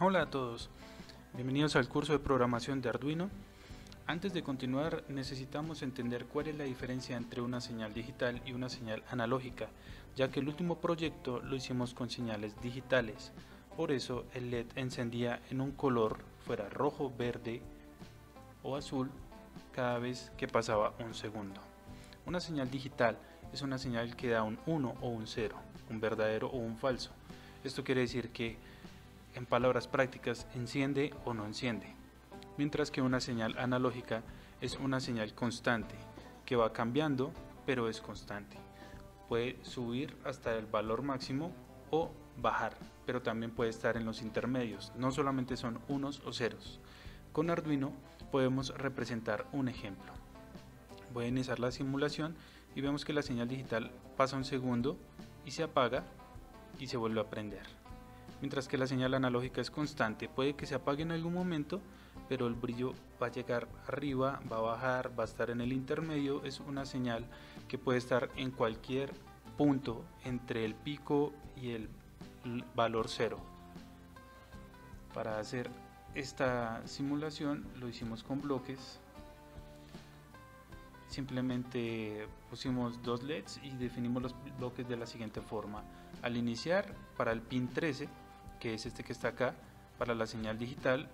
Hola a todos, bienvenidos al curso de programación de Arduino. Antes de continuar necesitamos entender cuál es la diferencia entre una señal digital y una señal analógica, ya que el último proyecto lo hicimos con señales digitales, por eso el LED encendía en un color fuera rojo, verde o azul cada vez que pasaba un segundo. Una señal digital es una señal que da un 1 o un 0, un verdadero o un falso. Esto quiere decir que en palabras prácticas, enciende o no enciende, mientras que una señal analógica es una señal constante, que va cambiando, pero es constante. Puede subir hasta el valor máximo o bajar, pero también puede estar en los intermedios, no solamente son unos o ceros. Con Arduino podemos representar un ejemplo. Voy a iniciar la simulación y vemos que la señal digital pasa un segundo y se apaga y se vuelve a prender mientras que la señal analógica es constante. Puede que se apague en algún momento, pero el brillo va a llegar arriba, va a bajar, va a estar en el intermedio. Es una señal que puede estar en cualquier punto entre el pico y el valor cero. Para hacer esta simulación lo hicimos con bloques. Simplemente pusimos dos LEDs y definimos los bloques de la siguiente forma. Al iniciar, para el pin 13, que es este que está acá, para la señal digital,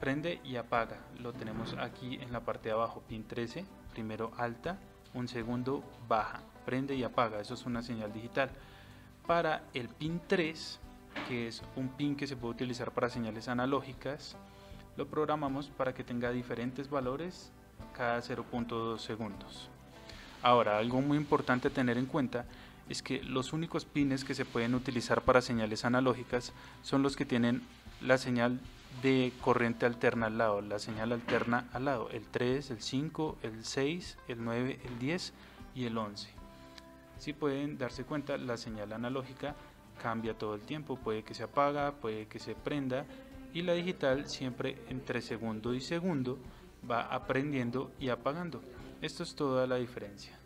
prende y apaga. Lo tenemos aquí en la parte de abajo, pin 13, primero alta, un segundo baja, prende y apaga, eso es una señal digital. Para el pin 3, que es un pin que se puede utilizar para señales analógicas, lo programamos para que tenga diferentes valores cada 0.2 segundos. Ahora, algo muy importante tener en cuenta es que los únicos pines que se pueden utilizar para señales analógicas son los que tienen la señal de corriente alterna al lado, la señal alterna al lado, el 3, el 5, el 6, el 9, el 10 y el 11. Si pueden darse cuenta, la señal analógica cambia todo el tiempo, puede que se apaga, puede que se prenda y la digital siempre entre segundo y segundo va aprendiendo y apagando. Esto es toda la diferencia.